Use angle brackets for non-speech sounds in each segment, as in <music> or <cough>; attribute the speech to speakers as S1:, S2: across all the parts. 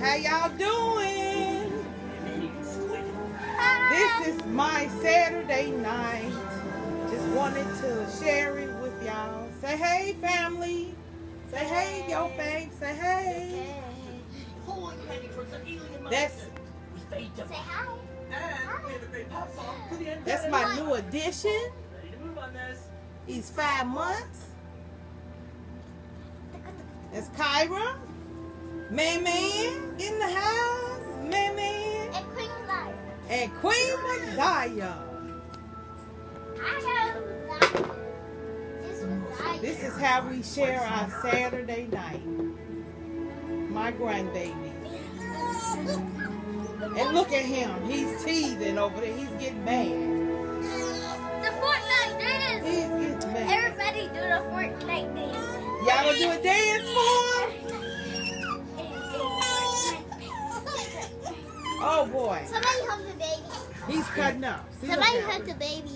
S1: How y'all doing? This is my Saturday night. Just wanted to share it with y'all. Say hey, family. Say hey, yo, fam. Say hey. That's
S2: Say hi.
S1: that's my new addition. He's five months. That's Kyra. Man Man in the house. Man Man.
S2: And Queen Light.
S1: And Queen Messiah.
S2: I have. This was
S1: This is how we share our Saturday night. My grandbabies. And look at him. He's teething over there. He's getting mad.
S2: The Fortnite dance.
S1: He's getting mad.
S2: Everybody do the Fortnite dance.
S1: Y'all gonna do a dance for Oh boy.
S2: Somebody hug the baby.
S1: He's cutting up. See,
S2: Somebody
S1: at
S2: hug the baby.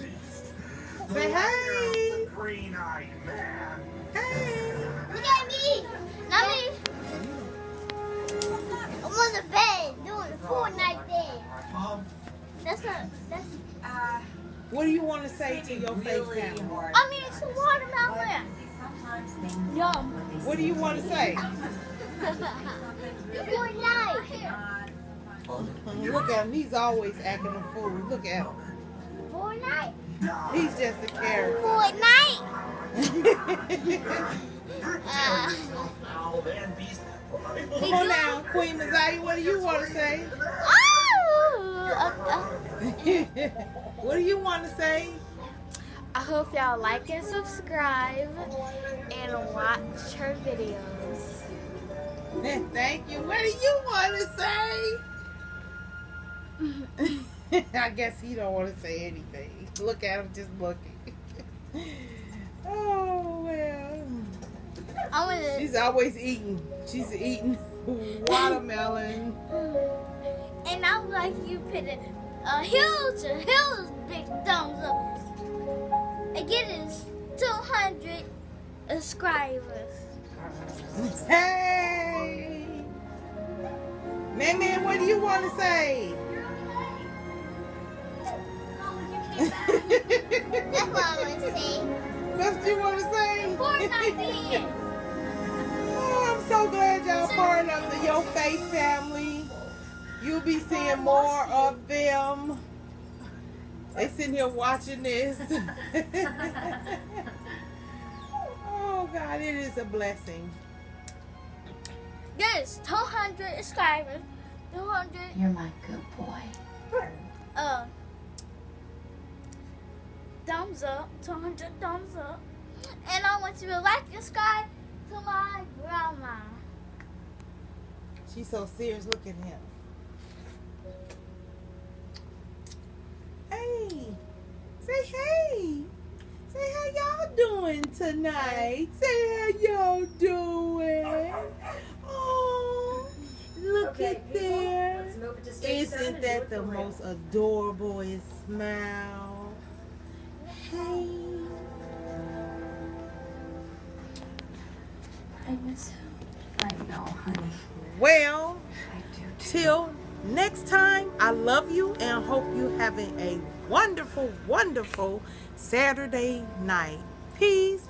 S1: Say hey.
S3: Green-eyed man.
S1: Hey.
S2: Look at me. Not me. I'm on the bed doing the Fortnite dance.
S3: Mom,
S2: That's not. That's.
S4: Uh,
S1: What do you want to say to your face
S4: really
S1: family?
S4: hard.
S2: I mean, it's a watermelon.
S4: Sometimes things
S2: Yum.
S1: What do you want to say? <laughs>
S2: Fortnite.
S1: Look at him. He's always acting a fool. Look at him.
S2: Fortnite.
S1: He's just a character.
S2: Fortnite. Uh,
S3: foul and beast.
S1: Come on now, Queen Messiah. What do you want to say?
S2: oh, <laughs>
S1: what do you want to say?
S5: I hope y'all like and subscribe and watch her videos. <laughs>
S1: Thank you. What do you want to say? <laughs> I guess he don't want to say anything. <laughs> Look at him just looking. <laughs> oh well.
S2: I'm gonna.
S1: She's always eating. She's eating watermelon.
S2: And I would like you put a, a huge, a huge big thumbs up. And get us 200 subscribers.
S1: Hey! Man, man, what do you want to say?
S2: That's what I want to say.
S1: What you want to say?
S2: Fortnite dance. <laughs>
S1: Oh, I'm so glad y'all part of the Yofaith family. You'll be seeing more of them. They sitting here watching this. <laughs> oh God, it is a blessing.
S2: Yes, 200 subscribers. 200
S4: You're my good boy.
S2: uh, thumbs up. 200 thumbs up. And I want you to like and subscribe to my grandma.
S1: She's so serious. Look at him. Hey, say hey. Say how y'all doing tonight. Say how y'all doing. Oh, look at there.
S4: Let's move it to stage
S1: Isn't that
S4: do
S1: the
S4: real.
S1: most adorable smile?
S4: I miss him. I know, honey.
S1: Well,
S4: I do too.
S1: till next time, I love you and hope you having a wonderful, wonderful Saturday night. Peace,